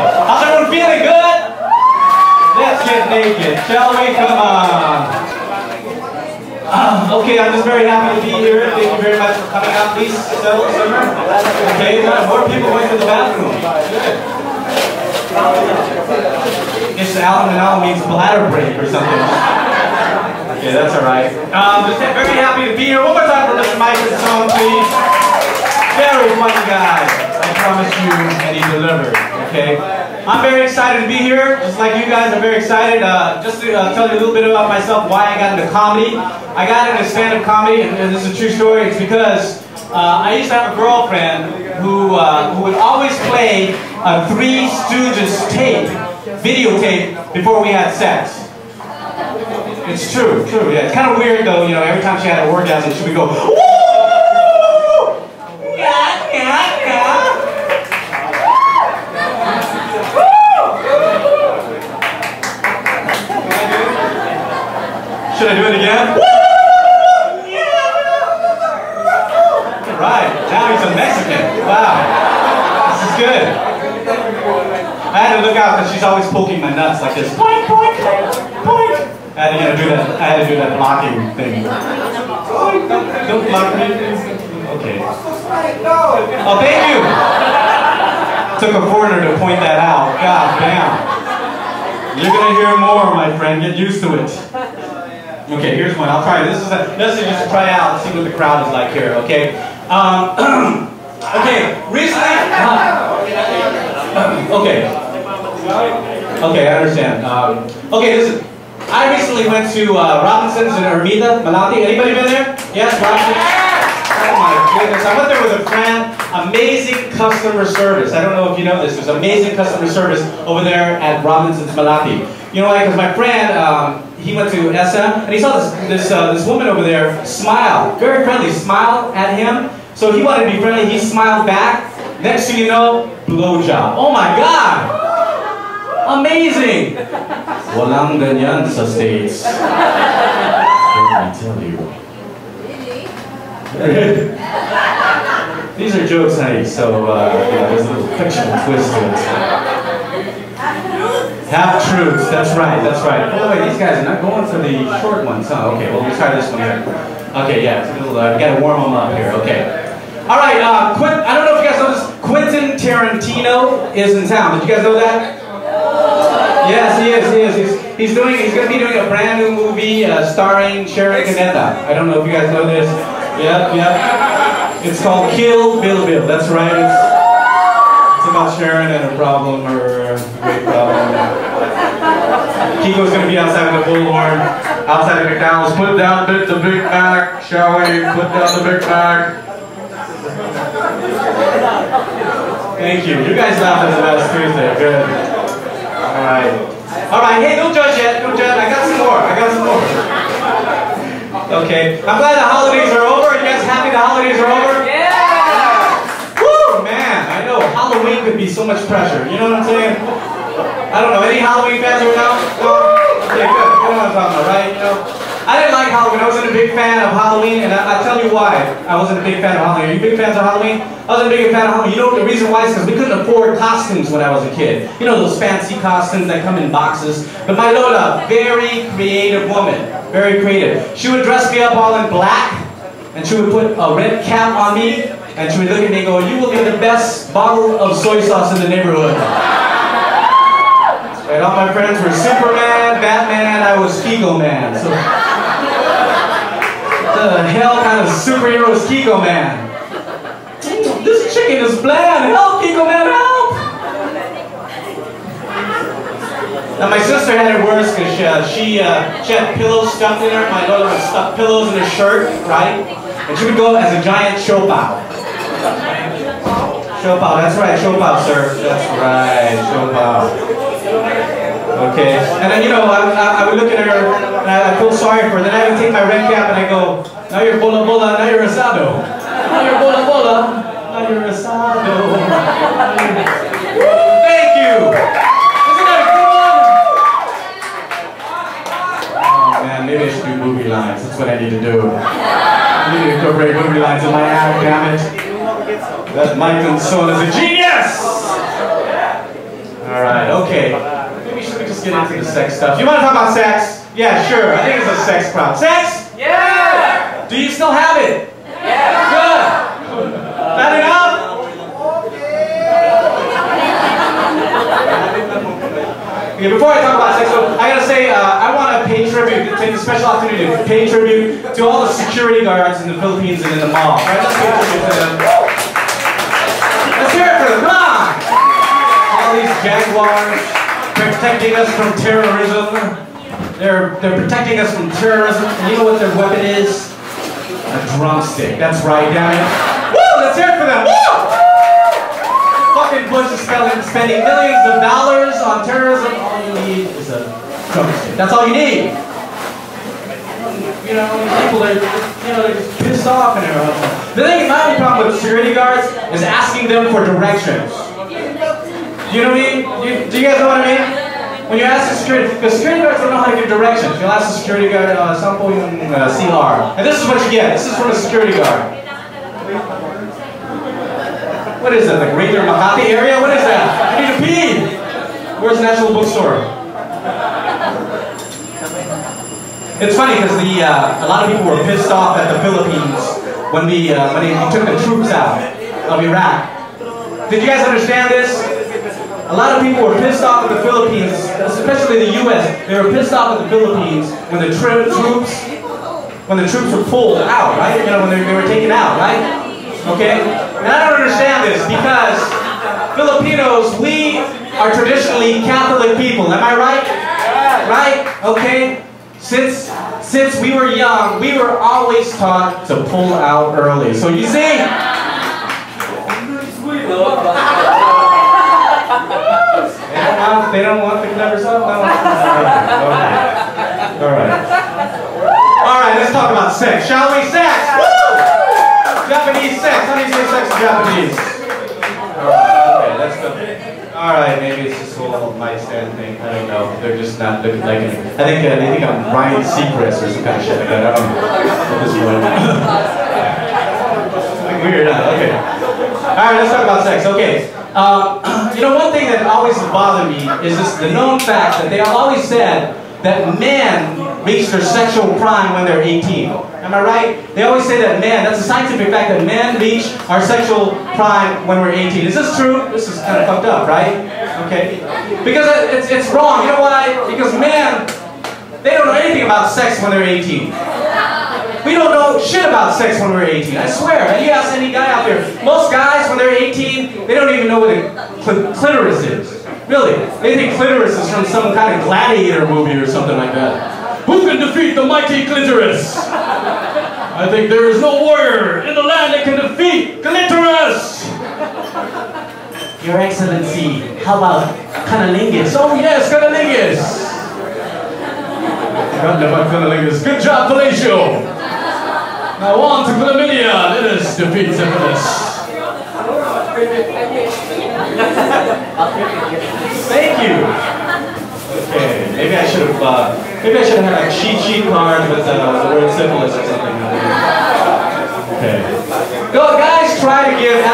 How's everyone feeling good? Let's get naked, shall we? Come on. Uh, okay, I'm just very happy to be here. Thank you very much for coming out. Please settle, summer. Okay, more people went to the bathroom. Good. Guess Alan and Al means bladder break or something. Okay, that's all right. Um, just very happy to be here. One more time for Mr. Michael Song, please. Very funny guy. I promise you, and he delivered. Okay. I'm very excited to be here, just like you guys. I'm very excited. Uh, just to uh, tell you a little bit about myself, why I got into comedy. I got into stand-up comedy, and this is a true story. It's because uh, I used to have a girlfriend who uh, who would always play a Three Stooges tape, videotape, before we had sex. It's true, true. Yeah, it's kind of weird though. You know, every time she had an orgasm, she would go. Woo! Should I do it again? Right, now he's a Mexican. Wow, this is good. I had to look out because she's always poking my nuts like this. Boink, boink, boink. I had to you know, do that. I had to do that blocking thing. Don't block me. Okay. Oh, thank you. Took a foreigner to point that out. God damn. You're gonna hear more, my friend. Get used to it. Okay, here's one. I'll try. This is a, this is just try out and see what the crowd is like here. Okay. Um, okay. Recently. Uh, okay. Okay, I understand. Um, okay, listen. I recently went to uh, Robinson's in Ermita, Malate. Anybody been there? Yes, Robinson's. Oh my goodness. I went there with a friend. Amazing customer service. I don't know if you know this. There's amazing customer service over there at Robinson's Malate. You know why? Because my friend, um, he went to SM and he saw this this uh, this woman over there smile, very friendly, smile at him. So he wanted to be friendly. He smiled back. Next thing you know, blowjob. Oh my God! Amazing! Walang ganyan sa States. Let me tell you. These are jokes, honey, so uh, yeah, there's a little fictional twist to it. Half truths, that's right, that's right. Oh wait, these guys are not going for the short ones, huh? Okay, well, we'll try this one here. Okay, yeah, uh, we gotta warm them up here, okay. All right, uh, I don't know if you guys know this, Quentin Tarantino is in town. Did you guys know that? Yes, he is, he is. He's, he's doing, he's gonna be doing a brand new movie uh, starring Sharon Cuneta. I don't know if you guys know this. Yep, yep. It's called Kill Bill Bill, that's right. It's, it's about Sharon and a problem or a great problem. Kiko's gonna be outside of the bullhorn, outside of McDonald's. Put down the Big Mac, shall we? Put down the Big Mac. Thank you. You guys laughed at the last Tuesday. Good. All right. All right. Hey, don't judge yet. Don't judge. I got some more. I got some more. Okay. I'm glad the holidays are over. You guys happy the holidays are over? Halloween could be so much pressure. You know what I'm saying? I don't know. Any Halloween fans around? No? Okay, good. You know what I'm talking about, right? You know? I didn't like Halloween. I wasn't a big fan of Halloween, and I, tell you why I wasn't a big fan of Halloween. Are you big fans of Halloween? I wasn't a big fan of Halloween. You know the reason why is because we couldn't afford costumes when I was a kid. You know those fancy costumes that come in boxes. But my Lola, very creative woman, very creative. She would dress me up all in black, and she would put a red cap on me, and she would look at me and go, you will be the best bottle of soy sauce in the neighborhood. And all my friends were Superman, Batman, I was Kikkoman. So, the hell kind of superhero is Kikkoman? This chicken is bland. Help, Kikkoman, help! Now my sister had it worse because she, uh, she, uh, she had pillows stuffed in her. My daughter would stuff pillows in her shirt, right? And she would go as a giant siopao. Siopao, that's right, siopao, sir. That's right, siopao. Okay, and then you know, I, I, I, would look at her, and I, I feel sorry for her. Then I would take my red cap and I go, now you're bola bola, now you're asado. Now you're bola bola, now you're asado. Thank you. Isn't that a good one? Man, maybe I should do movie lines. That's what I need to do. I need to incorporate movie lines in my act, damn it. That Michael Son is a genius! All right, okay. Maybe should we should just get into the sex stuff? You want to talk about sex? Yeah, sure. I think it's a sex crowd. Sex? Yeah! Do you still have it? Yeah! Good. That enough? Okay, before I talk about sex, so I gotta say, uh, I want to pay tribute, take a special opportunity to pay tribute to all the security guards in the Philippines and in the mall. Right? Let's pay tribute to them. These jaguars protecting us from terrorism. They're they're protecting us from terrorism. And you know what their weapon is? A drumstick. That's right, it. Woo! Let's hear it for them. Woo! Fucking Bush is spending, millions of dollars on terrorism. All you need is a drumstick. That's all you need. You know, people are, you know, they're just pissed off and everything. The thing, is my only problem with security guards is asking them for directions. You know what I mean? You, do you guys know what I mean? When you ask the security, because security guards don't know how to give directions. You'll ask the security guard, uh, sample yung uh, CR. And this is what you get. This is from a security guard. What is that, like Greater Makati area? What is that? I need to pee! Where's the National Bookstore? It's funny because the uh, a lot of people were pissed off at the Philippines when we uh, when they took the troops out of Iraq. Did you guys understand this? A lot of people were pissed off at the Philippines, especially the U.S. They were pissed off at the Philippines when the troops when the troops were pulled out, right? You know, when they, they were taken out, right? Okay? And I don't understand this because Filipinos, we are traditionally Catholic people. Am I right? Right? Okay? Since since we were young, we were always taught to pull out early. So you see, they don't want, they don't want the clever stuff. No? Okay. All right. All right. Let's talk about sex, shall we? Sex. Woo! Japanese sex. How do you say sex in Japanese? All right. Okay. That's good. All right. Maybe it's this whole mic stand thing. I don't know. They're just not looking like it. I think uh, they think I'm Ryan Seacrest or some kind of shit like that. I don't know. At this point. Like Weird. Huh? Okay. All right. Let's talk about sex. Okay. Um, you know, one thing that always bothered me is this, the known fact that they always said that men reach their sexual prime when they're 18. Am I right? They always say that men, that's a scientific fact, that men reach our sexual prime when we're 18. Is this true? This is kind of fucked up, right? Okay. Because it's, it's wrong. You know why? Because men, they don't know anything about sex when they're 18. We don't know shit about sex when we're 18. I swear. And you ask any guy out there, most guys when they're 18, they don't even know what a cl- clitoris is. Really. They think clitoris is from some kind of gladiator movie or something like that. Who can defeat the mighty clitoris? I think there is no warrior in the land that can defeat clitoris. Your Excellency, how about cunnilingus? Oh yes, cunnilingus. Cunnilingus. Good job, Felicio. Now on to chlamydia. Let us defeat syphilis. Thank you. Okay, maybe I should have. Uh, maybe I should have had a cheat sheet card with uh, the word syphilis or something. Okay. Go, guys. Try to give.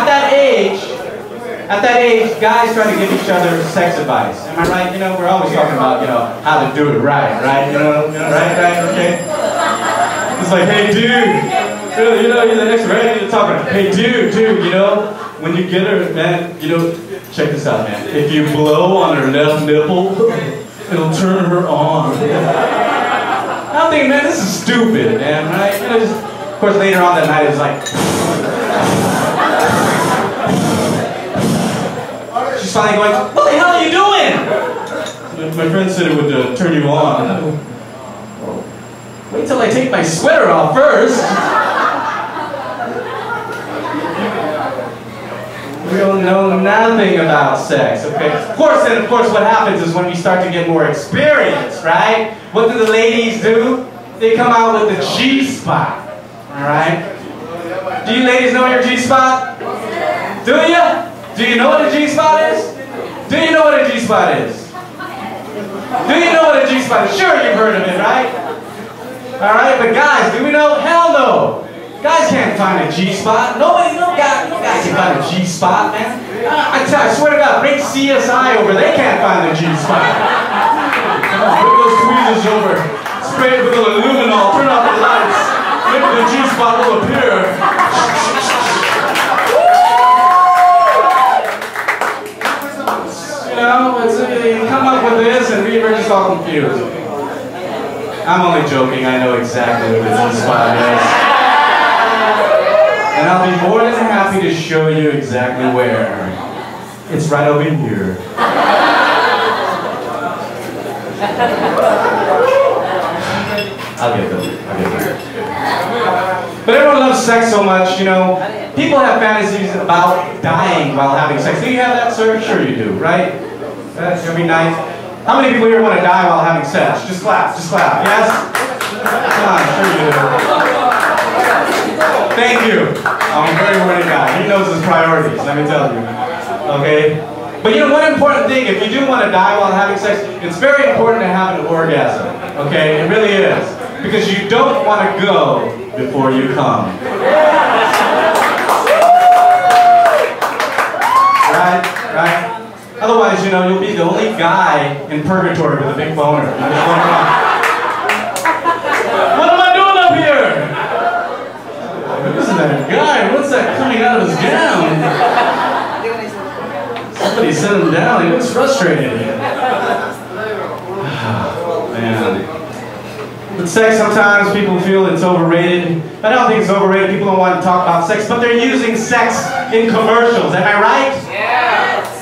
At that age, guys try to give each other sex advice. Am I right? You know, we're always talking about you know how to do it right, right? You know, right, right, okay. It's like, hey, dude. You know, you're the next right. You're talking. Hey, dude, dude. You know, when you get her, man, you know, check this out, man. If you blow on her left nipple, it'll turn her on. I'm thinking, man, this is stupid, man, right? You know, just, of course, later on that night, it was like. Finally going, what the hell are you doing? My friend said it would uh, turn you on. Wait till I take my sweater off first. We don't know nothing about sex, okay? Of course, and of course, what happens is when we start to get more experience, right? What do the ladies do? They come out with the G-spot, all right? Do you ladies know your G-spot? Do you? Do you know what a G-spot is? Do you know what a G-spot is? Do you know what a G-spot is? Sure, you've heard of it, right? All right, but guys, do we know? Hell no. Guys can't find a G-spot. Nobody, no guy, no guy can find a G-spot, man. I, I, I swear to God, bring CSI over. They can't find the G spot. Put those tweezers over. Spray it with a little luminol. Turn off the lights. Maybe the G spot will appear. Just all confused. I'm only joking. I know exactly what the G spot is. And I'll be more than happy to show you exactly where. It's right over here. I'll get there. I'll get there. But everyone loves sex so much, you know. People have fantasies about dying while having sex. Do you have that, sir? Sure you do, right? That's every night. How many people here want to die while having sex? Just clap, just clap. Yes? On, sure you do. Thank you. I'm a very worthy guy. He knows his priorities, let me tell you. Okay? But you know, one important thing, if you do want to die while having sex, it's very important to have an orgasm. Okay? It really is. Because you don't want to go before you come. Right? Right? Otherwise, you know, you'll be the only guy in purgatory with a big boner. What am I doing up here? Who's that guy? What's that coming out of his gown? Somebody set him down. He looks frustrated. Man. With sex, sometimes people feel it's overrated. I don't think it's overrated. People don't want to talk about sex, but they're using sex in commercials. Am I right?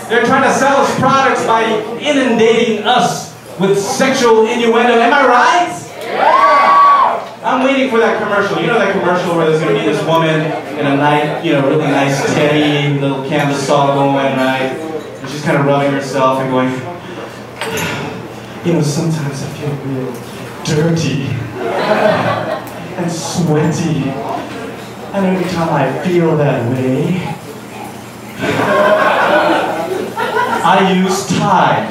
They're trying to sell us products by inundating us with sexual innuendo. Am I right? Yeah. I'm waiting for that commercial. You know that commercial where there's going to be this woman in a nice, you know, really nice teddy little canvas saw going, right? And she's kind of rubbing herself and going, you know, sometimes I feel real dirty and sweaty. And every time I feel that way, I use Tide.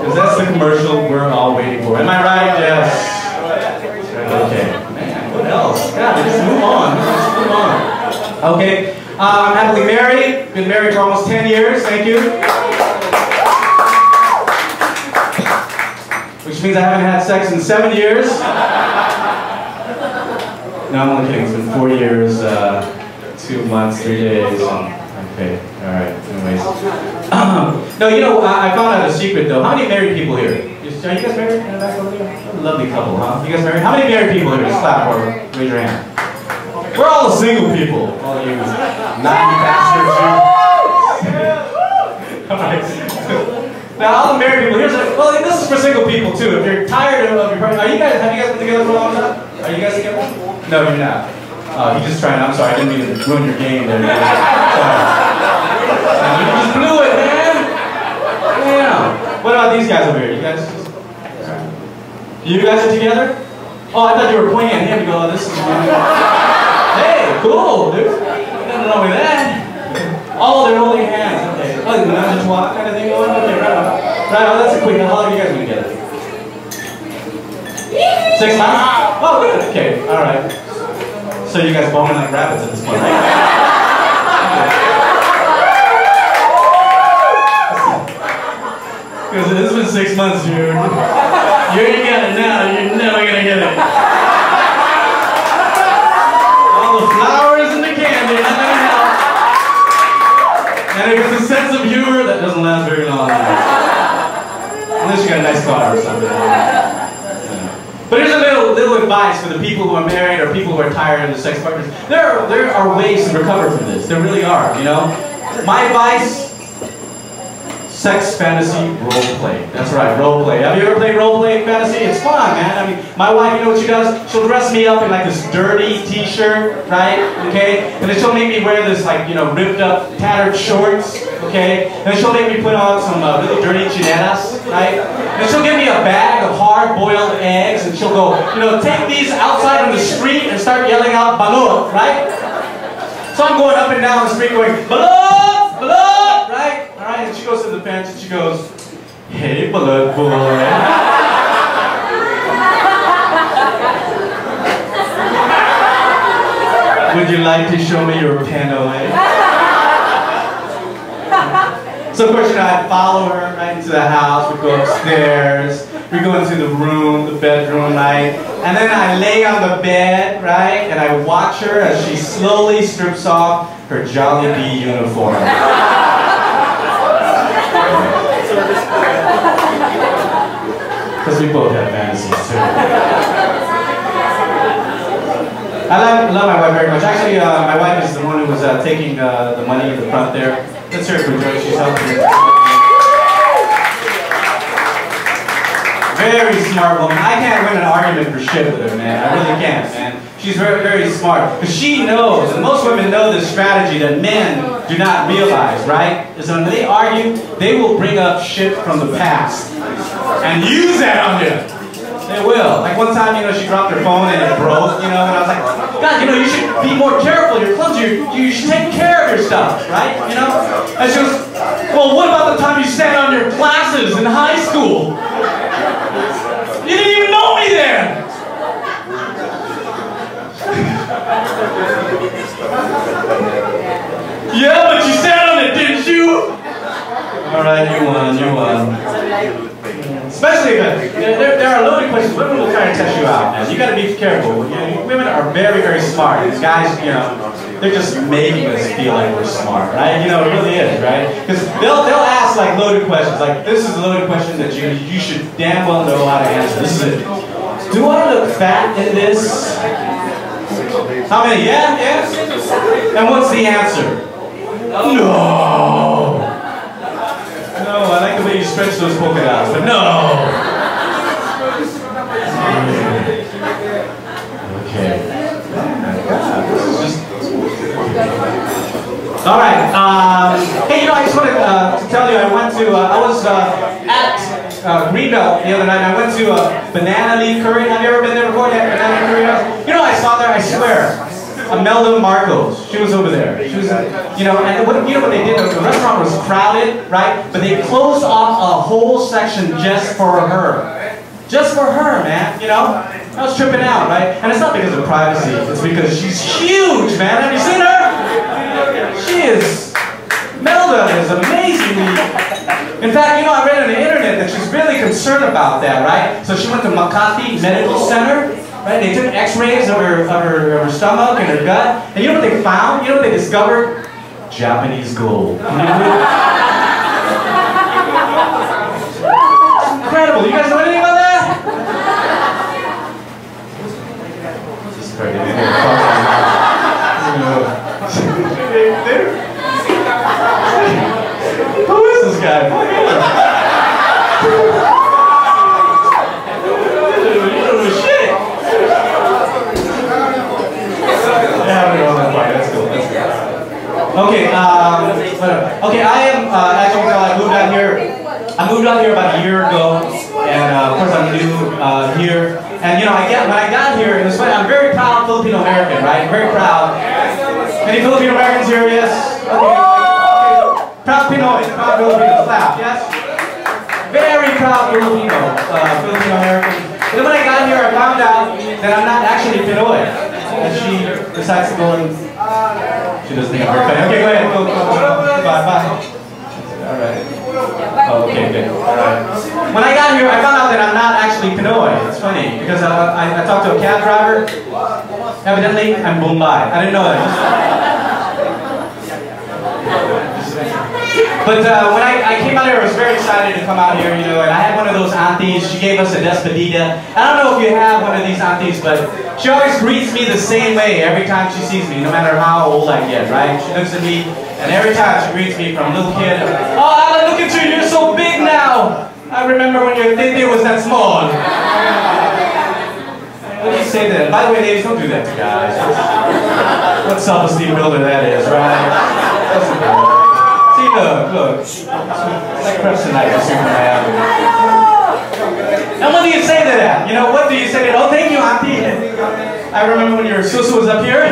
Because that's the commercial we're all waiting for. Am I right? Yes. Okay. Man, what else? God, just move on. Just move on. Okay. Uh, I'm happily married. Been married for almost 10 years. Thank you. Which means I haven't had sex in seven years. No, I'm only kidding. It's been four years, uh, two months, three days. okay, all right. Anyways, no, you know, I, I found out a secret though. How many married people here? Are you guys married? Lovely couple, huh? You guys married? How many married people here? Just clap or raise your hand. We're all single people. All you naughty bastards. Now, all the married people, here's a, well, this is for single people too. If you're tired of your partner, are you guys, have you guys been together for a long time? Are you guys together? No, you're not. Uh, oh, he's just trying, I'm sorry, I didn't mean to ruin your game there. Sorry. You just blew it, man. Yeah. What about these guys over here? You guys, you guys are together? Oh, I thought you were playing. Here we go. This is. Hey, cool, dude. Nothing wrong with that. Oh, they're holding hands. Okay. Oh, the menage walk kind of thing going. Okay, right on. Right on. That's a quick. How long have you guys been together? Six months. Oh, good. Okay. All right. So you guys boning like rabbits at this point, right? Because it's been six months, dude. You're gonna get it now. You're never gonna get it. All the flowers and the candy, not gonna help. And if it's a sense of humor, that doesn't last very long. Unless you got a nice car or something. But here's a advice for the people who are married or people who are tired of the sex partners. There are, there are ways to recover from this. There really are, you know? My advice Sex fantasy role play. That's right, role play. Have you ever played role play fantasy? It's fun, man. I mean, my wife, you know what she does? She'll dress me up in like this dirty t-shirt, right? Okay? And then she'll make me wear this like, you know, ripped up, tattered shorts, okay? And then she'll make me put on some uh, really dirty chinelas, right? And she'll give me a bag of hard-boiled eggs and she'll go, you know, take these outside on the street and start yelling out balot, right? So I'm going up and down the street going, balot, balot, And she goes to the bench and she goes, hey, balot boy. Would you like to show me your Pinoy? so of course, you know, I'd follow her right into the house, we'd go upstairs, we go into the room, the bedroom, right? And then I lay on the bed, right? And I watch her as she slowly strips off her Jolly Jollibee uniform. Because we both have fantasies too. I love, love my wife very much. Actually, uh, my wife is the one who was uh, taking uh, the money in the front there. Let's hear it for Joy. She's helping Very smart woman. I can't win an argument for shit with her, man. I really can't, man. She's very, very smart. Because she knows, and most women know this strategy that men do not realize, right? Is when they argue, they will bring up shit from the past and use that on you. They will. Like one time, you know, she dropped her phone and it broke, you know, and I was like, God, you know, you should be more careful. You're clumsy. You, you should take care of your stuff, right? You know? And she goes, well, what about the time you sat on your classes in high school? You didn't even know me then. Yeah, but you sat on it, didn't you? All right, you won, you won. Especially if uh, there, there are loaded questions. Women will try to test you out. Man. You got to be careful. You know, women are very, very smart. These guys, you know, they're just making us feel like we're smart, right? You know, it really is, right? Because they'll they'll ask like loaded questions. Like this is a loaded question that you you should damn well know how to answer. This is it. Do I look fat in this? How many? Yeah, yeah. And what's the answer? No. No, I like the way you stretch those polka dots, but no! Okay. All right. Um, hey, you know, I just wanted uh, to tell you, I went to, uh, I was uh, uh, Greenbelt the other night. I went to a Banana Leaf Curry. Have you ever been there before? That Banana Curry? You know, I saw there. I swear. Imelda Marcos. She was over there. She was, you know, and what, you know what they did? The restaurant was crowded, right? But they closed off a whole section just for her. Just for her, man, you know? I was tripping out, right? And it's not because of privacy. It's because she's huge, man. Have you seen her? She is, Melda is amazingly, in fact, you know, I read on the internet that she's really concerned about that, right? So she went to Makati Medical Center, Right? They took x-rays of her, of, her, of her stomach and her gut. And you know what they found? You know what they discovered? Japanese gold. incredible. You guys know anything about that? This is Who is this guy? Okay, um, okay, I am, uh, you I moved out here, I moved out here about a year ago, and uh, of course I'm new uh, here. And you know, I get, when I got here, it was funny, I'm very proud Filipino American, right? Very proud. Any Filipino Americans here? Yes? Okay. Proud Pinoy, proud Filipino, clap, yes? Very proud Filipino, uh, Filipino American. Then when I got here, I found out that I'm not actually Pinoy. And she decides to go and she doesn't think I'm very funny. Okay, go ahead. Go, go, go. Bye, bye. All right. Oh, okay, good. All right. When I got here, I found out that I'm not actually Pinoy. It's funny because I, I, I talked to a cab driver. Evidently, I'm Bumbay. I didn't know that. But uh, when I, I, came out here, I was very excited to come out here, you know, and I had one of those aunties. She gave us a despedida. I don't know if you have one of these aunties, but she always greets me the same way every time she sees me, no matter how old I get, right? She looks at me, and every time she greets me from little kid, oh, Alan, look at you, you're so big now. I remember when your tete was that small. What do you say that? By the way, ladies, don't do that to guys. What self-esteem builder that is, right? Look, look. Like kryptonite for Superman. And what do you say to that? You know, what do you say to that? Oh, thank you, Auntie. I remember when your susu was up here.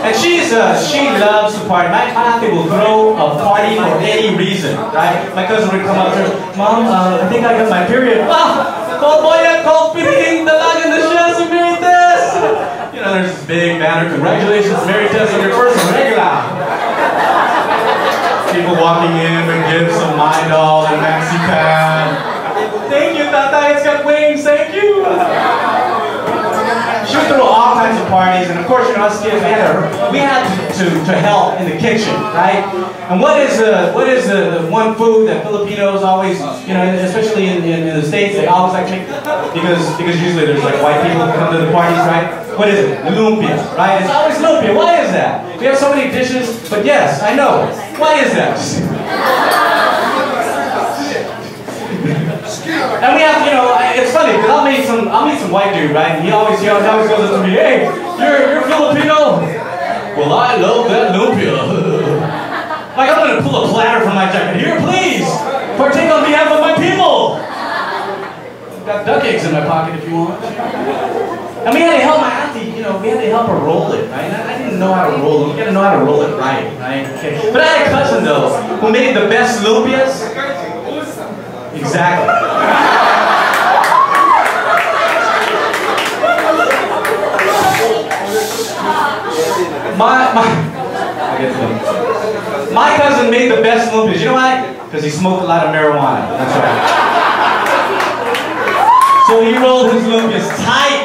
And she's, uh, she loves to party. My, my auntie will throw a party for any reason, right? My cousin would come up to her, Mom, uh, I think I got my period. Ah, call boy piling dalag in the chest, you made this! You know, there's this big banner, congratulations, Mary Tess on your first regular. People walking in and getting some Midol and Maxi Pad. Thank you, Tata, it's got wings, thank you! She would throw all kinds of parties, and of course, you know, us kids, we had, we had to, to, help in the kitchen, right? And what is the what is the, the one food that Filipinos always, you know, especially in, in, in the States, they always like make, because, because usually there's like white people come to the parties, right? What is it? Lumpia, right? It's always lumpia. Why is that? We have so many dishes, but yes, I know. Why is that? And we have, you know, it's funny because I'll meet some, I'll meet some white dude, right? And he always, he always goes up to me, hey, you're, you're Filipino. Well, I love that lumpia. like I'm gonna pull a platter from my jacket. Here, please, partake on behalf of my people. I've got duck eggs in my pocket if you want. And we had to help my auntie, you know, we had to help her roll it, right? I, I didn't know how to roll it. You gotta know how to roll it right, right? Okay. But I had a cousin though, who made the best lumpias. Exactly. My, my, I get my cousin made the best lumpias. You know why? Because he smoked a lot of marijuana. That's right. So he rolled his lumpias tight.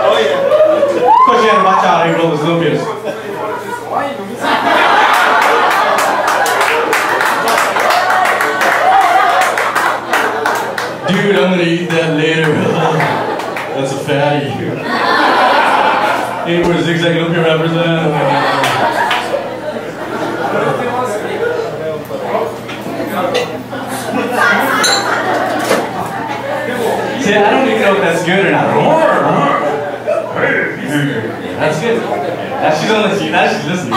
Oh yeah. Of course you had to watch out how he rolled his lumpias. Dude, I'm gonna eat that later. That's a fatty. Hey, where Zigzag Lumpia represent? See, I don't even know if that's good or not. That's good. Now she's on now she's listening.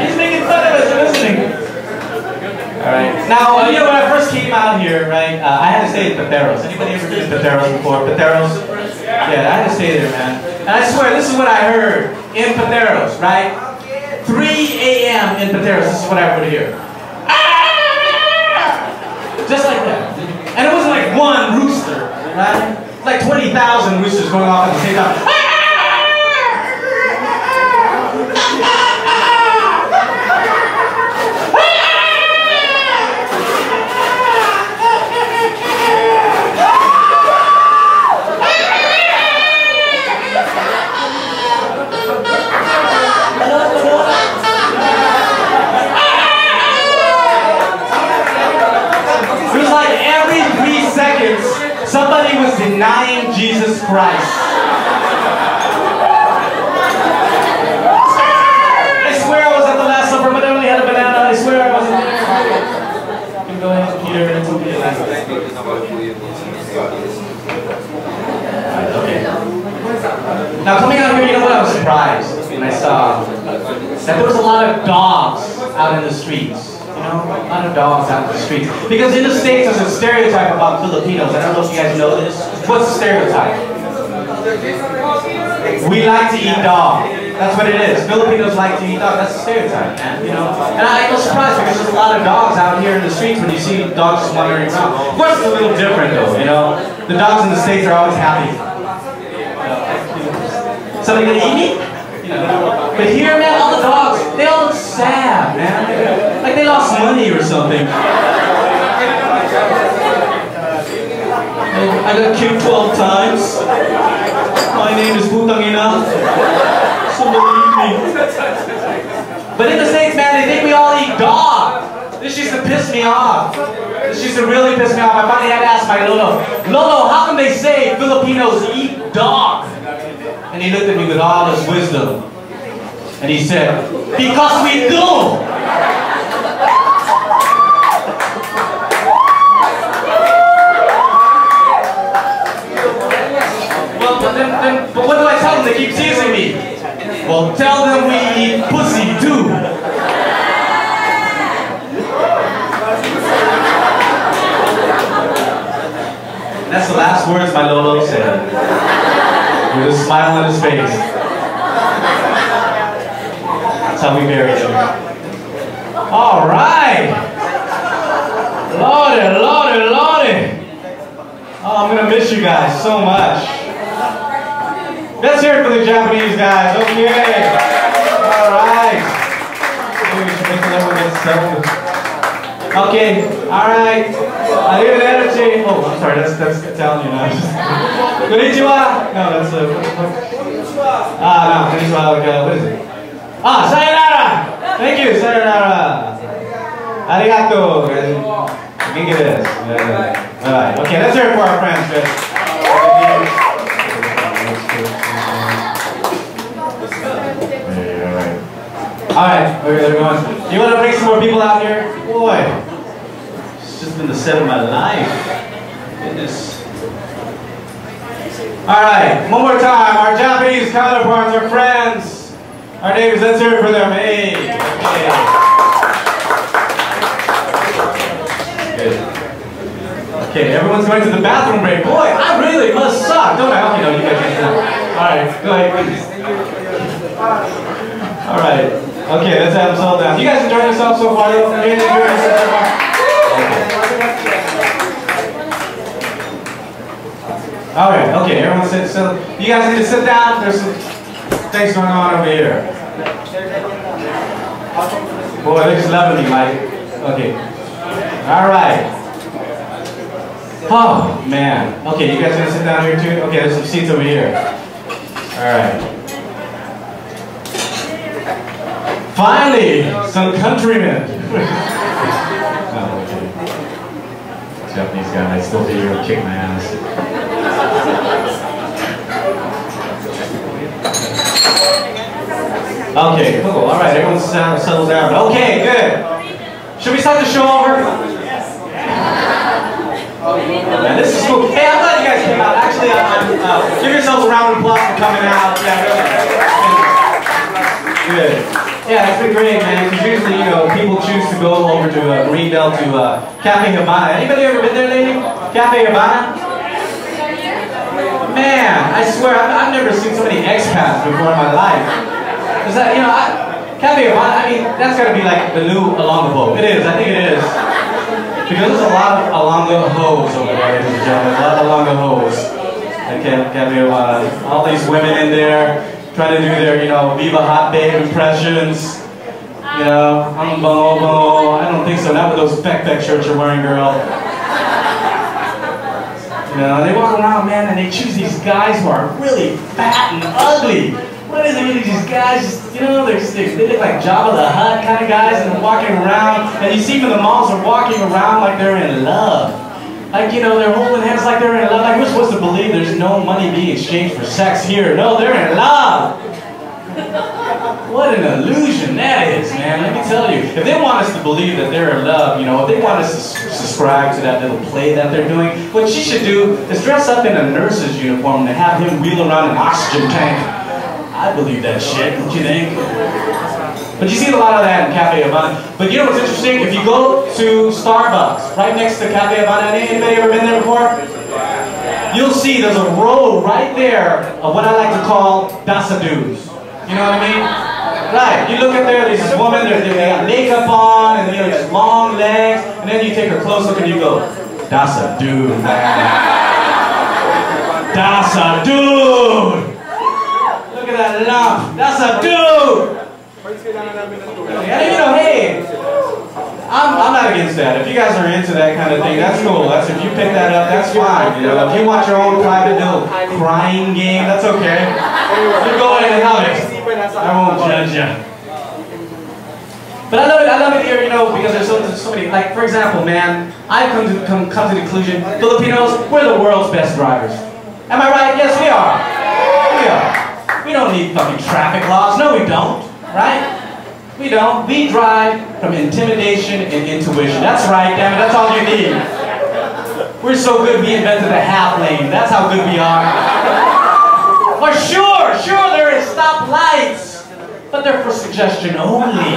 He's making fun of us for listening. Alright. Now, uh, you know, when I first came out here, right, uh, I had to stay at Pateros. Anybody ever been to Pateros before? Pateros? Yeah, I had to stay there, man. I swear, this is what I heard in Pateros, right? 3 a.m. in Pateros, this is what I would hear. Ah! Just like that. And it wasn't like one rooster, right? It's like 20,000 roosters going off at the same time. Jesus Christ. I swear I was at the Last Supper, but I only had a banana. I swear I wasn't there. You can Peter. It's okay. Okay. Now coming out here, you know what? I was surprised when I saw that there was a lot of dogs out in the streets. You know, a lot of dogs out in the streets. Because in the States, there's a stereotype about Filipinos. I don't know if you guys know this. What's the stereotype? We like to eat dog. That's what it is. Filipinos like to eat dog. That's the stereotype, man. You know, and I ain't no surprise because there's a lot of dogs out here in the streets when you see dogs wandering around. Of course, it's a little different though. You know, the dogs in the states are always happy. Somebody gonna eat me? You know. But here, man, all the dogs, they all look sad, man. Like they lost money or something. I got kicked 12 times. My name is Putangina. Somebody eat me. But in the States, man, they think we all eat dog. This used to piss me off. This used to really piss me off. I finally had to ask my Lolo, Lolo, how come they say Filipinos eat dog? And he looked at me with all his wisdom. And he said, because we do. Tell them we eat pussy too. That's the last words my Lolo said. With a smile on his face. That's how we bury them. All right. Lordy, lordy, lordy. Oh, I'm gonna miss you guys so much. Let's hear it for the Japanese guys. Okay. All right. We should make a little bit. Okay. All right. Arrivederci. Oh, I'm sorry. That's that's Italian. Uh, Konnichiwa. No, that's uh, ah no. Konnichiwa. Like, uh, what is it? Ah, sayonara. Thank you. Sayonara. Arigato. I can get this. All right. Okay. Let's hear it for our friends. Good. Alright, okay, they're going. You want to bring some more people out here? Boy, it's just been the set of my life. Goodness. Alright, one more time. Our Japanese counterparts, our friends, our neighbors, let's hear it for them. Hey. hey. Okay, everyone's going to the bathroom break. Boy, I really must suck, don't I? Okay, no, you guys can Alright, go ahead. Alright. Okay, let's have them settle down. You guys enjoying yourself so far? You enjoying so far? Alright, okay, everyone sit still. You guys need to sit down. There's some things going on over here. Boy, they're me, Mike. Okay. Alright. Oh, man. Okay, you guys gonna sit down here too? Okay, there's some seats over here. Alright. Finally, some countrymen. oh, okay. Japanese guy, I still here, kick my ass. Okay, cool. All right, everyone's uh, settled down. Okay, good. Should we start the show over? Yes. Man, this is cool. Hey, I'm glad you guys came out. Actually, uh, uh, give yourselves a round of applause for coming out. Yeah, really. Good. Yeah, it's been great, man. Because usually, you know, people choose to go over to uh, Greenbelt to uh, Cafe Habana. Anybody ever been there lady? Cafe Habana? Man, I swear, I've, I've never seen so many expats before in my life. Is that, you know, I, Cafe Habana, I mean, that's got to be like the new along the boat. It is, I think it is. Because there's a lot of along the over there, ladies and gentlemen. A lot of along hose. Cafe Habana. All these women in there trying to do their, you know, Viva Hot Babe impressions. You know, I'm bono I don't think so. Not with those peck shirts you're wearing, girl. You know, they walk around, man, and they choose these guys who are really fat and ugly. What is it with these guys? Just, you know, they're, they look like Jabba the Hutt kind of guys, and walking around, and you see them in the malls, are walking around like they're in love. Like, you know, they're holding hands like they're in love. Like, we're supposed to believe there's no money being exchanged for sex here. No, they're in love. What an illusion that is, man. Let me tell you. If they want us to believe that they're in love, you know, if they want us to subscribe to that little play that they're doing, what she should do is dress up in a nurse's uniform and have him wheel around an oxygen tank. I believe that shit, don't you think? But you see a lot of that in Cafe Habana. But you know what's interesting? If you go to Starbucks, right next to Cafe Habana, anybody ever been there before? You'll see there's a row right there of what I like to call dasadoos. You know what I mean? Right, you look at there, there's this woman, they got makeup on, and you know, long legs, and then you take a close look and you go, that's a dude. That's a dude! Look at that lump, that's a dude! And you know, hey, I'm, I'm not against that. If you guys are into that kind of thing, that's cool. That's if you pick that up, that's fine. You know, if you want your own private little crying game, that's okay. You go ahead and have it. I won't judge you. But I love it. I love it here, you know, because there's so, so many. Like, for example, man, I've come to come, come to the conclusion: Filipinos, we're the world's best drivers. Am I right? Yes, we are. We are. We don't need fucking traffic laws. No, we don't right? We don't. We drive from intimidation and intuition. That's right, damn it, that's all you need. We're so good we invented the half lane. That's how good we are. For sure, sure there is stop lights, but they're for suggestion only.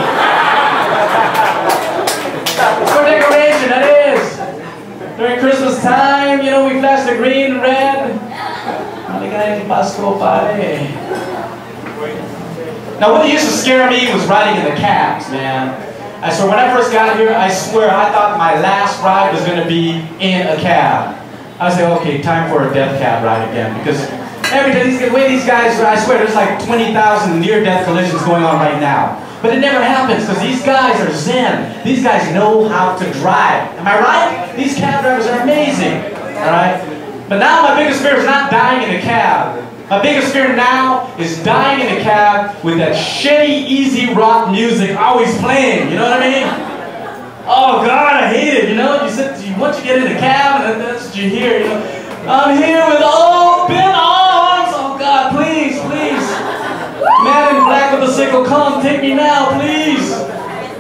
for decoration, that is. During Christmas time, you know, we flash the green, and red. Pasko. Now what used to scare me was riding in the cabs, man. I swear, when I first got here, I swear I thought my last ride was gonna be in a cab. I like, okay, time for a death cab ride again, because every day, these, the way these guys, I swear, there's like 20,000 near-death collisions going on right now. But it never happens, because these guys are zen. These guys know how to drive. Am I right? These cab drivers are amazing, all right? But now my biggest fear is not dying in a cab. My biggest fear now is dying in a cab with that shitty, easy rock music always playing. You know what I mean? Oh God, I hate it. You know, you sit, you, once you get in the cab, and that's what you hear. You know, I'm here with open arms. Oh God, please, please, man in black with a sickle, come take me now, please,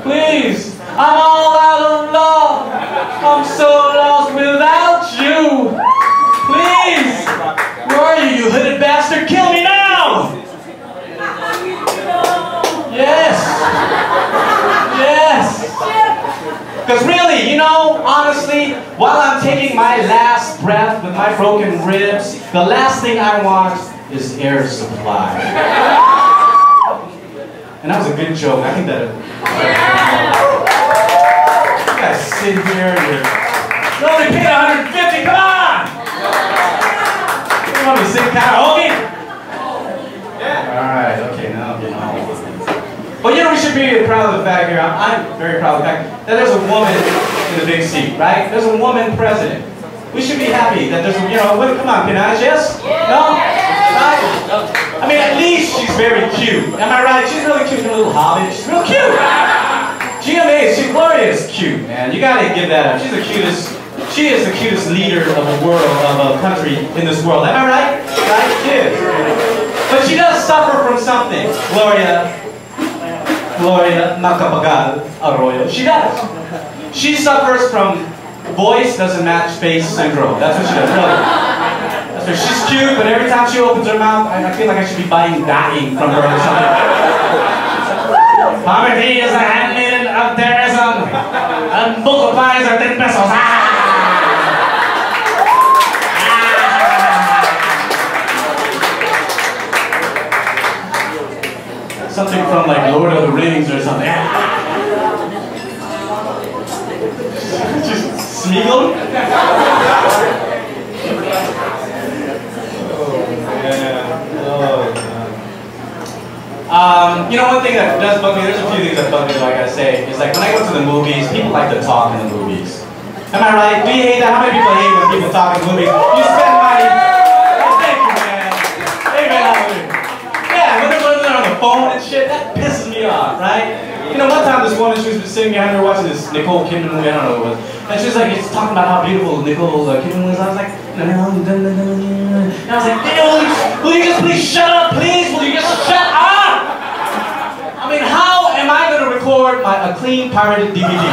please. I'm all out of love. I'm so lost without you. Please. Are you, you hooded bastard? Kill me now! Yes! Yes! Because really, you know, honestly, while I'm taking my last breath with my broken ribs, the last thing I want is Air Supply. And that was a good joke. I think that. You guys sit here, you're. You only paid 150, come on! You want to sing oh, karaoke? Yeah. Alright, okay, now, you know. Well, you know, we should be proud of the fact here, I'm, I'm very proud of the fact that there's a woman in the big seat, right? There's a woman president. We should be happy that there's, a, you know, what, come on, can I? yes? No? Right? I mean, at least she's very cute. Am I right? She's really cute, a little hobbit. She's real cute. GMA, she's glorious cute, man. You gotta give that up. She's the cutest she is the cutest leader of a world, of a country in this world. Am I right? Right? She is. But she does suffer from something. Gloria, Gloria Macapagal Arroyo. She does. She suffers from voice doesn't match face syndrome. That's what she does, really. She's cute, but every time she opens her mouth, I, I feel like I should be buying daing from her or something. Poverty is a handmaiden of terrorism, and buko pies are 10 pesos. Ah! something from like Lord of the Rings or something. Just Smeagol? Um, you know, one thing that does bug me, there's a few things that bug me, like I say, is like when I go to the movies, people like to talk in the movies. Am I right? You hate that? How many people hate when people talk in movies? You spend money, man. Yeah, when the brother's on the phone and shit, that pisses me off, right? You know, one time this woman, she was sitting behind her watching this Nicole Kidman movie, I don't know what it was, and she was like, it's talking about how beautiful Nicole uh, Kidman was. I was like, and I was like, will you just please shut up, please? Will you just shut up? I mean, how am I going to record my a clean pirated DVD?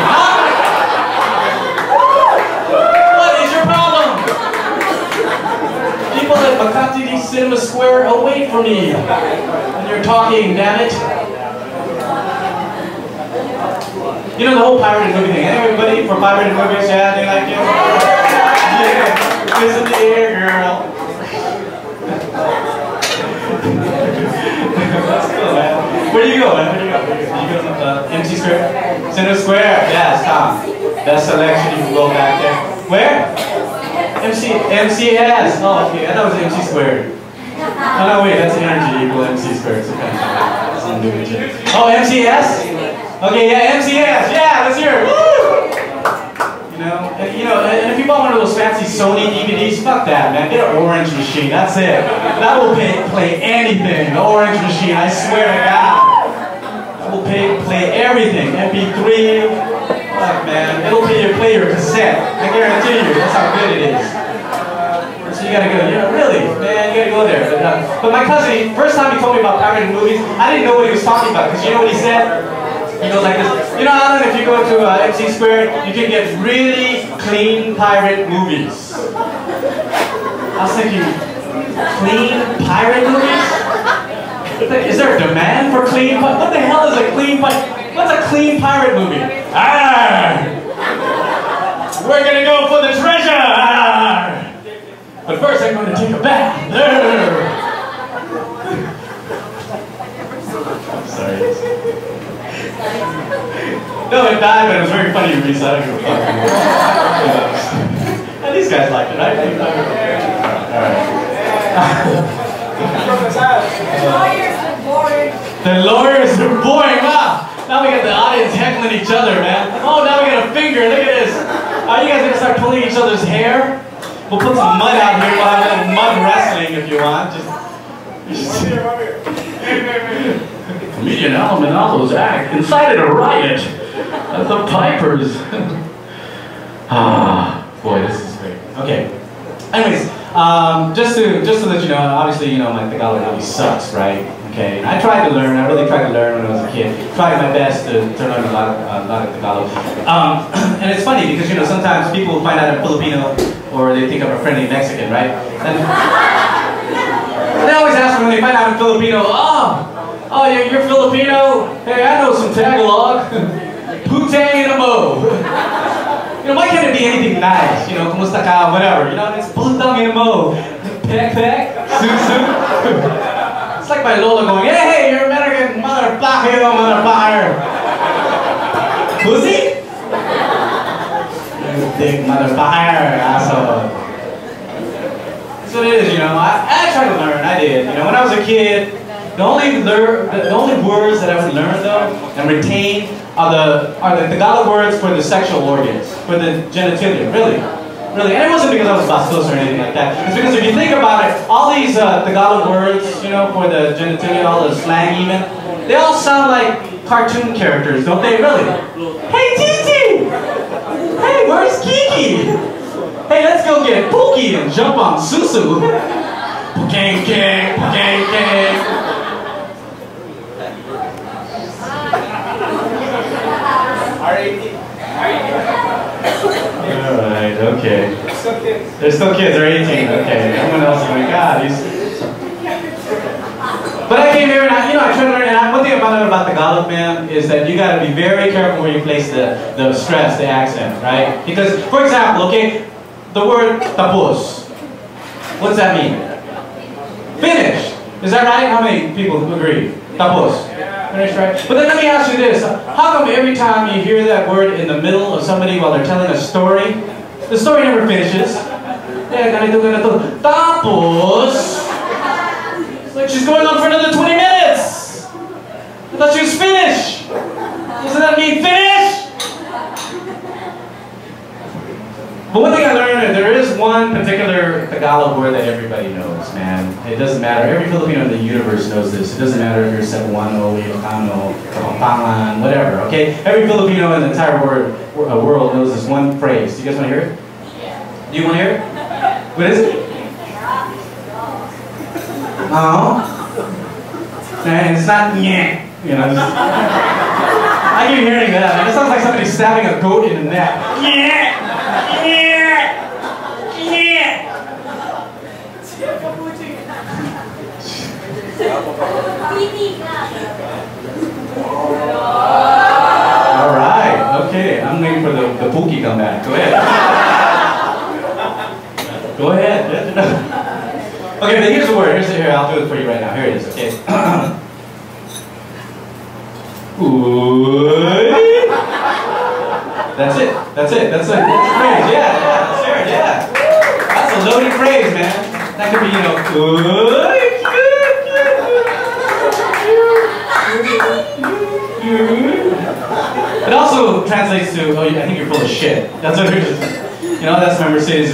What is your problem? People at Makati Cinema Square away from me And you're talking, damn it. You know the whole pirated movie thing. Anybody for pirated movies? Yeah, they like it? Yeah. Listen to here, girl. That's cool, man. Where do you go, man? Where do you go? You go to uh, MC Square? Center Square? Yes, Tom. Best selection. You can go back there. Where? MC, MCS. Oh, okay. I thought it was MC Square. Oh no, wait, that's energy equal MC squared. Okay. Oh, MCS? Okay, yeah, MCS. Yeah, let's hear it. Woo! Know, and, you know, and if you bought one of those fancy Sony DVDs, fuck that, man. Get an Orange Machine. That's it. That will pay, play anything. The Orange Machine. I swear to God. That will pay, play everything. MP3. Fuck, man. It'll play your, play your cassette. I guarantee you. That's how good it is So you gotta go. Yeah, really, man, you gotta go there. But, uh, but my cousin, first time he told me about pirated movies, I didn't know what he was talking about. Because you know what he said? He goes like this. You know, Allan, if you go to uh, MC Square, you can get really clean pirate movies. I was thinking, clean pirate movies? Is there a demand for clean? What the hell is a clean pirate? What's a clean pirate movie? Ah! We're gonna go for the treasure! But first I'm to take a bath. No, it died, but it was very funny to me, so I don't give a fuck. and these guys liked it, right? Alright. the lawyers are boring. Wow. Now we got the audience heckling each other, man. Oh, now we got a finger. Look at this. Are you guys gonna start pulling each other's hair? We'll put some mud out here. We'll have a little mud wrestling if you want. Just. Comedian Allan Manalo's act incited a riot at the Piper's. ah, boy, this is great. Okay. Anyways, um, just to just to let you know, obviously, you know, my Tagalog really sucks, right? Okay, I tried to learn. I really tried to learn when I was a kid. Tried my best to, to learn a lot of a lot of Tagalog. Um, and it's funny because you know sometimes people find out I'm Filipino or they think I'm a friendly Mexican, right? And they always ask me when they find out I'm Filipino. Oh, oh, you're, you're Filipino? Hey, I know some Tagalog. Putang ina mo. You know, why can't it be anything nice? You know, kumusta ka, whatever. You know, it's putang ina mo. Peck, peck, soup. It's like my Lola going, hey, hey, you're American motherfucker, motherfucker. Pussy? You big motherfucker, asshole. That's what it is, you know. I, I tried to learn, I did. You know, when I was a kid, the only the only words that I would learn though and retain are the are the Tagalog words for the sexual organs, for the genitalia, really. Really, and it wasn't because I was bastos or anything like that. It's because if you think about it, all these uh, Tagalog words, you know, for the genitalia, all the slang even, they all sound like cartoon characters, don't they? Really? Hey, Titi! Hey, where's Kiki? Hey, let's go get Pookie and jump on Susu. Gang, gang, gang, gang. Okay. They're still kids. They're still kids, they're 18, okay. Everyone else is God, ah, these... But I came here and I, you know, I tried to learn, and I, one thing I found out about Tagalog, man, is that you gotta be very careful where you place the, the stress, the accent, right? Because, for example, okay, the word tapos, what's that mean? Finish. Is that right? How many people agree? Tapos. Finish, right? But then let me ask you this. How come every time you hear that word in the middle of somebody while they're telling a story, the story never finishes. Yeah, ganito, ganito. Tapos, it's like she's going on for another 20 minutes. I thought she was finished. Doesn't that mean finish? But one thing I one particular Tagalog word that everybody knows, man. It doesn't matter. Every Filipino in the universe knows this. It doesn't matter if you're Cebuano, Ilocano, Kapampangan, whatever, okay? Every Filipino in the entire word, uh, world knows this one phrase. Do you guys want to hear it? Yeah. Do you want to hear it? What is it? Oh. And it's not. You know, just, I keep hearing that. It sounds like somebody stabbing a goat in the neck. Yeah. Yeah. Yeah. All right. Okay. I'm waiting for the, the pookie come back. Go ahead. Go ahead. okay, but here's the word. Here's the here. I'll do it for you right now. Here it is. Okay. That's it. That's it. That's a phrase. Yeah, yeah. Sure, yeah. That's a loaded phrase, man. That could be, you know, It also translates to, oh, I think you're full of shit. That's what it is. You know, that's my Mercedes.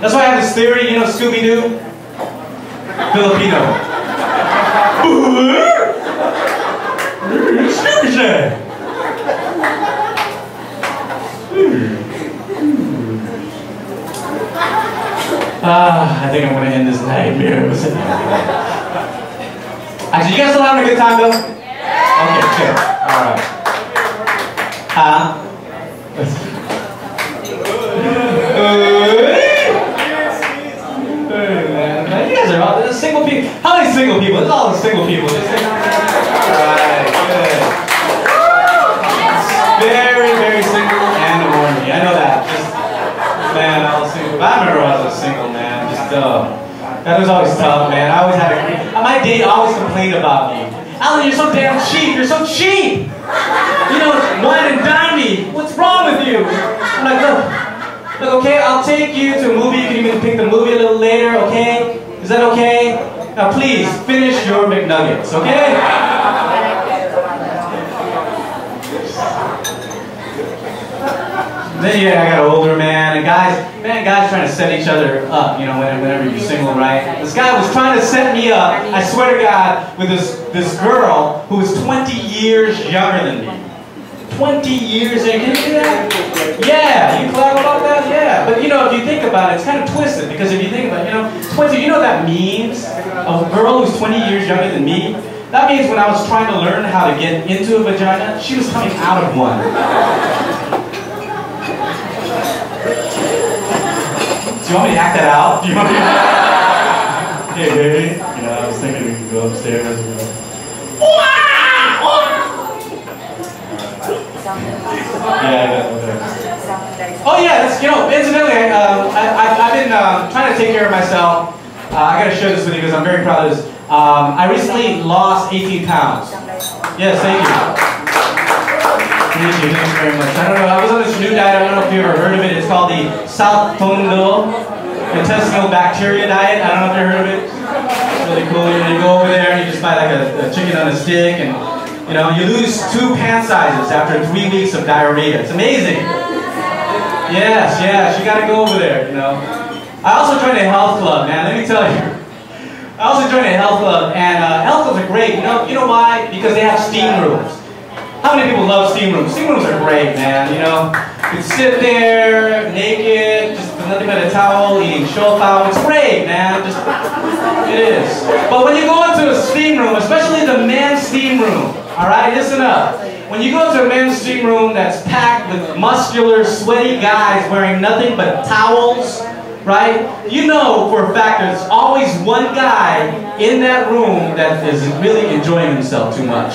That's why I have this theory, you know, Scooby-Doo? Filipino. Ah, I think I'm gonna end this nightmare. Actually, you guys still having a good time though? Yeah. Okay, good. Alright. Huh? you guys are all single people. How many single people? It's all the single people. Alright, good. Very, very single and horny. I know that. Just, man, I was single. I remember I was a single man. Just, uh, That was always tough, man. I always had a, my date always complained about me. Allan, you're so damn cheap. You're so cheap. You know, wine and dine me. What's wrong with you? I'm like, look, look, okay, I'll take you to a movie. You can even pick the movie a little later, okay? Is that okay? Now please, finish your McNuggets, okay? Then yeah, I got an older, man, and guys, man, guys trying to set each other up, you know, whenever you're single, right? This guy was trying to set me up, I swear to God, with this, this girl who was 20 years younger than me. 20 years, can you do that? Yeah, you clap about that? Yeah. But you know, if you think about it, it's kind of twisted, because if you think about it, you know, 20, you know that means? A girl who's 20 years younger than me, that means when I was trying to learn how to get into a vagina, she was coming out of one. Do you want me to act that out? Do you want me to... hey, baby. You know, I was thinking we could go upstairs and go... Yeah, okay. Oh yeah, that's, you know, incidentally, uh, I, have been uh, trying to take care of myself. Uh, I gotta share this with you because I'm very proud of this. Um, I recently lost 18 pounds. Yes, thank you. Thank you, thank you very much. I don't know, I was on this new diet, I don't know if you ever heard of it. It's called the South Intestinal Bacteria Diet. I don't know if you heard of it. It's really cool. You go over there and you just buy like a, a chicken on a stick and you know, you lose two pant sizes after three weeks of diarrhea. It's amazing. Yes, yes, you gotta go over there, you know. I also joined a health club, man, let me tell you. I also joined a health club, and uh, health clubs are great. You know, you know why? Because they have steam rooms. How many people love steam rooms? Steam rooms are great, man, you know? You can sit there, naked, just with nothing but a towel, eating siopao. It's great, man. Just, it is. But when you go into a steam room, especially the men's steam room, all right, listen up. When you go to a men's steam room that's packed with muscular, sweaty guys wearing nothing but towels, right? You know for a fact there's always one guy in that room that is really enjoying himself too much.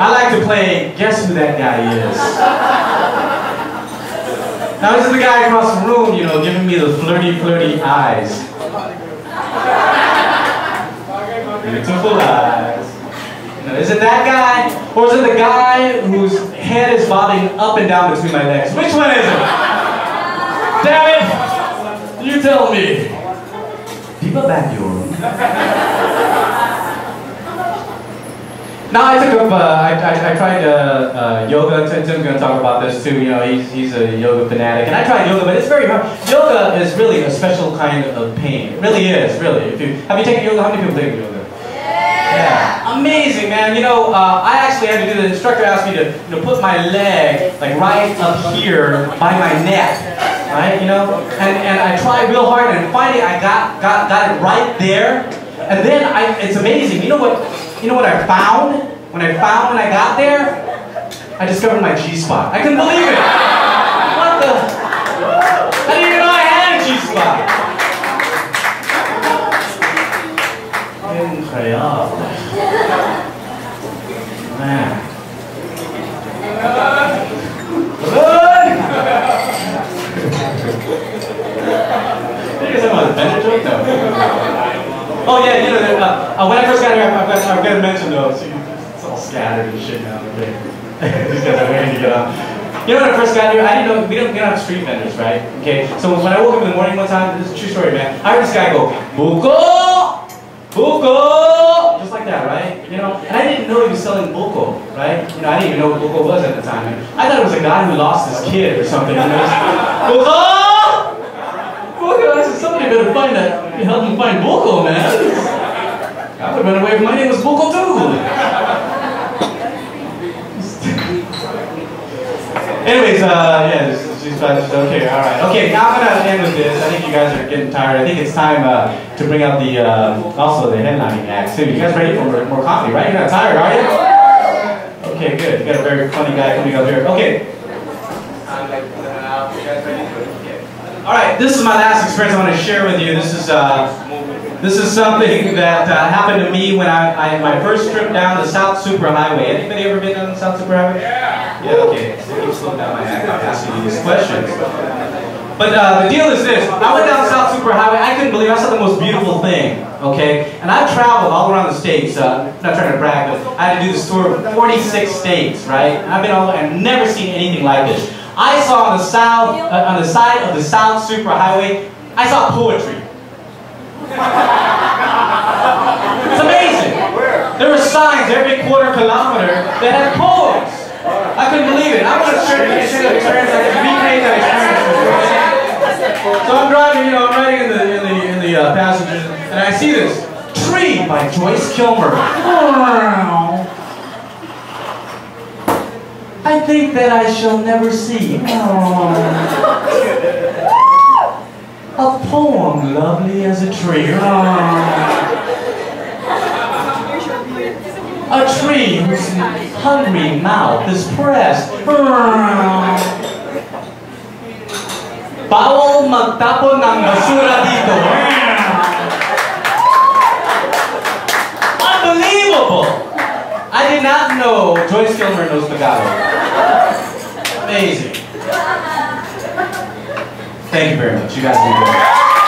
I like to play guess who that guy is. Now this is the guy across the room, you know, giving me the flirty, flirty eyes. Beautiful eyes. Now, is it that guy? Or is it the guy whose head is bobbing up and down between my legs? Which one is it? Damn it! You tell me. People back your now I took up, uh, I, I, I, tried uh, uh, yoga, Tim's going to talk about this too, you know, he's, he's a yoga fanatic, and I tried yoga, but it's very hard. Yoga is really a special kind of pain. It really is, really. If you, have you taken yoga? How many people take yoga? Yeah. Amazing, man. You know, uh, I actually had to do, the instructor asked me to you know, put my leg, like, right up here by my neck, right, you know? And, and I tried real hard, and finally I got, got, got it right there, and then I, it's amazing. You know what? You know what I found? When I found when I got there? I discovered my G-spot. I couldn't believe it. What the? I didn't even know I had a G-spot. Incredible. Man. Good. you guys have a better joke though. Oh yeah, you know, uh, uh, when I first got here, I've got, I've got to mention though, see, it's all scattered and shit now, okay? These guys are waiting to get up. You know when I first got here, I didn't street vendors, right? Okay, so when I woke up in the morning one time, this is a true story, man, I heard this guy go, Buko! Buko! Just like that, right? You know, and I didn't know he was selling Buko, right? You know, I didn't even know what Buko was at the time. I thought it was a guy who lost his kid or something. You know, Buko! somebody better find that, help me find Boko, man. I would have been away if my name was Boko too. Anyways, uh, yeah, okay, all right. Okay, now I'm gonna end with this. I think you guys are getting tired. I think it's time uh, to bring out the, uh, also the headlining act too. You guys ready for more, more coffee, right? You're not tired, are you? Okay, good. You got a very funny guy coming up here. Okay. All right, this is my last experience I want to share with you. This is uh, this is something that uh, happened to me when I, I my first trip down the South Superhighway. Anybody ever been on the South Superhighway? Yeah. Yeah. Okay. Keep down my act. I'm asking you these questions. But uh, the deal is this. I went down South Superhighway. I couldn't believe it. I saw the most beautiful thing, okay? And I've traveled all around the states. Uh, not trying to brag, but I had to do this tour of 46 states, right? I've been all and never seen anything like this. I saw on the south, uh, on the side of the South Superhighway, I saw poetry. it's amazing. There were signs every quarter kilometer that had poems. I couldn't believe it. I want to share the experience. I can recreate that experience. So I'm driving, you know, I'm riding in the in the in the uh, passengers, and I see this tree by Joyce Kilmer. I think that I shall never see. A poem lovely as a tree. A tree whose hungry mouth is pressed. Bawal magtapon ng basura dito. Unbelievable! I did not know Joyce Kilmer knows Tagalog. Amazing. Thank you very much. You guys.